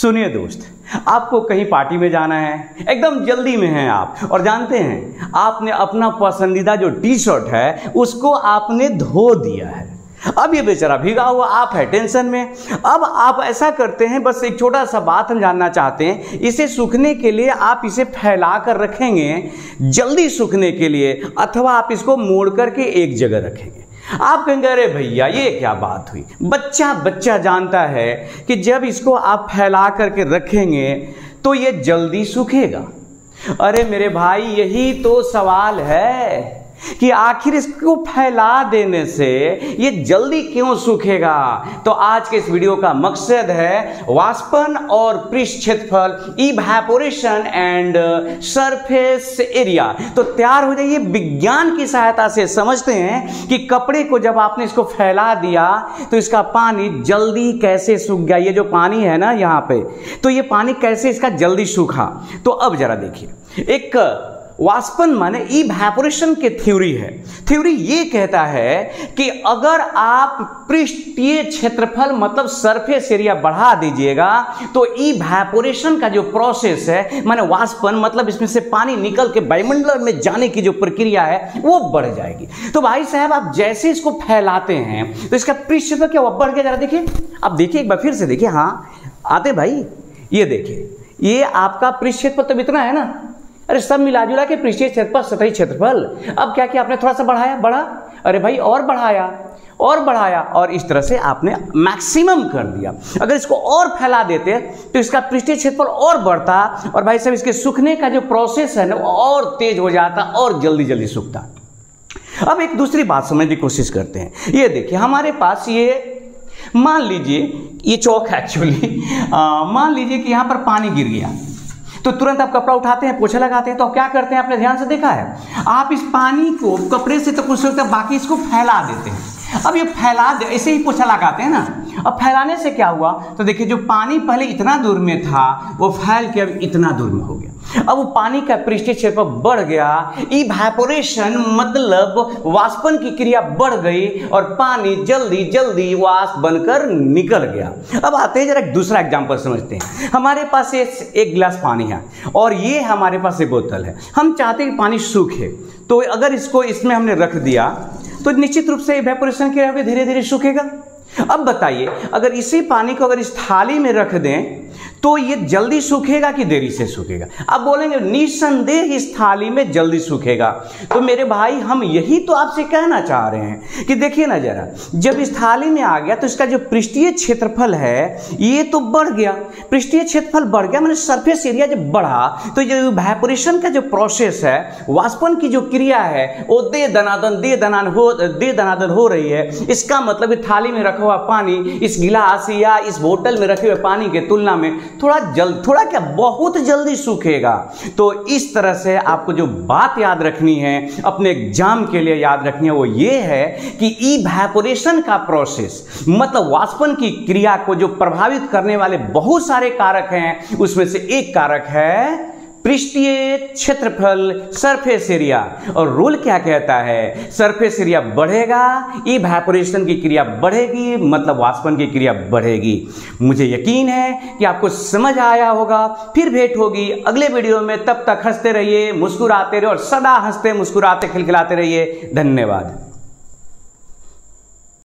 सुनिए दोस्त, आपको कहीं पार्टी में जाना है? एकदम जल्दी में हैं आप। और जानते हैं, आपने अपना पसंदीदा जो टी शर्ट है, उसको आपने धो दिया है। अब ये बेचारा भीगा हुआ, आप है टेंशन में। अब आप ऐसा करते हैं, बस एक छोटा सा बात हम जानना चाहते हैं। इसे सूखने के लिए आप इसे फैला कर रखेंगे, जल्दी सूखने के लिए, अथवा आप इसको मोड़ करके एक जगह रखेंगे। आप कहेंगे, अरे भैया, ये क्या बात हुई? बच्चा बच्चा जानता है कि जब इसको आप फैला करके रखेंगे तो ये जल्दी सूखेगा। अरे मेरे भाई, यही तो सवाल है। कि आखिर इसको फैला देने से ये जल्दी क्यों सूखेगा? तो आज के इस वीडियो का मकसद है वाष्पन और पृष्ठ क्षेत्रफल इवेपोरेशन एंड सरफेस एरिया तो तैयार हो जाइए, विज्ञान की सहायता से समझते हैं कि कपड़े को जब आपने इसको फैला दिया तो इसका पानी जल्दी कैसे सूख गया? ये जो पानी है ना यहाँ पे तो ये पानी कैसे इसका जल्दी सूखा? तो अब जरा देखिए, एक वाष्पन माने इवेपोरेशन के थ्योरी है। थ्योरी ये कहता है कि अगर आप पृष्ठीय क्षेत्रफल मतलब सरफेस एरिया बढ़ा दीजिएगा तो इवेपोरेशन का जो प्रोसेस है, माने वाष्पन मतलब इसमें से पानी निकल के वायुमंडल में जाने की जो प्रक्रिया है, वो बढ़ जाएगी। तो भाई साहब, आप जैसे इसको फैलाते हैं तो इसका पृष्ठ क्षेत्र क्या बढ़ गया जरा देखिए। आप देखिए एक बार फिर से देखिए। हाँ आते भाई। ये देखिए, ये आपका पृष्ठ क्षेत्रफल तो इतना है ना। अरे सब मिला जुला के पृष्ठीय क्षेत्रफल, सतही क्षेत्रफल। अब क्या किया आपने? थोड़ा सा बढ़ाया? बढ़ा? अरे भाई, और बढ़ाया और बढ़ाया, और इस तरह से आपने मैक्सिमम कर दिया। अगर इसको और फैला देते तो इसका पृष्ठीय क्षेत्रफल और बढ़ता, और भाई साहब, इसके सूखने का जो प्रोसेस है ना, वो और तेज हो जाता, और जल्दी जल्दी सूखता। अब एक दूसरी बात समझने की कोशिश करते हैं। ये देखिए, हमारे पास ये, मान लीजिए, ये चौक है एक्चुअली मान लीजिए कि यहाँ पर पानी गिर गया। तो तुरंत आप कपड़ा उठाते हैं, पोछा लगाते हैं तो आप क्या करते हैं? आपने ध्यान से देखा है। आप इस पानी को कपड़े से तो कुछ बाकी इसको फैला देते हैं। अब ये फैला दे, ऐसे ही पोछा लगाते हैं ना। अब फैलाने से क्या हुआ? तो देखिए, जो पानी पहले इतना दूर में था, वो फैल के अब इतना दूर में हो गया। अब वो पानी का पृष्ठीय क्षेत्र बढ़ गया। इवेपोरेशन मतलब वाष्पन की क्रिया बढ़ गई और पानी जल्दी जल्दी वाष्प बनकर निकल गया। अब आते हैं, जरा दूसरा एग्ज़ाम्पल समझते हैं। हमारे पास एक गिलास पानी है और ये हमारे पास एक बोतल है। हम चाहते हैं कि पानी सूखे। तो अगर इसको इसमें हमने रख दिया तो निश्चित रूप से इवेपोरेशन क्रिया धीरे धीरे सूखेगा। अब बताइए, अगर इसी पानी को अगर इस थाली में रख दें तो ये जल्दी सूखेगा कि देरी से सूखेगा? अब बोलेंगे, निसंदेह इस थाली में जल्दी सूखेगा। तो मेरे भाई, हम यही तो आपसे कहना चाह रहे हैं कि देखिए ना जरा, जब इस थाली में आ गया तो इसका जो पृष्ठीय क्षेत्रफल है, ये तो बढ़ गया। पृष्ठीय क्षेत्रफल बढ़ गया, मैंने सरफेस एरिया जब बढ़ा तो जो वेपोरेशन का जो प्रोसेस है, वाष्पन की जो क्रिया है, वो दे दनादन, दे दनान हो, दे दनादन हो रही है। इसका मतलब थाली में रखा हुआ पानी, इस गिलास या इस बोतल में रखे हुए पानी के तुलना में थोड़ा जल्द, थोड़ा क्या, बहुत जल्दी सूखेगा। तो इस तरह से आपको जो बात याद रखनी है, अपने एग्ज़ाम के लिए याद रखनी है, वो ये है कि ई भैपोरेशन का प्रोसेस मतलब वाष्पन की क्रिया को जो प्रभावित करने वाले बहुत सारे कारक हैं, उसमें से एक कारक है पृष्ठीय क्षेत्रफल सरफेस एरिया और रूल क्या कहता है? सरफेस एरिया बढ़ेगा इवेपोरेशन की क्रिया बढ़ेगी मतलब वाष्पन की क्रिया बढ़ेगी। मुझे यकीन है कि आपको समझ आया होगा, फिर भेंट होगी। अगले वीडियो में तब तक हँसते रहिए, मुस्कुराते रहिए और सदा हँसते, मुस्कुराते, खिलखिलाते रहिए। धन्यवाद।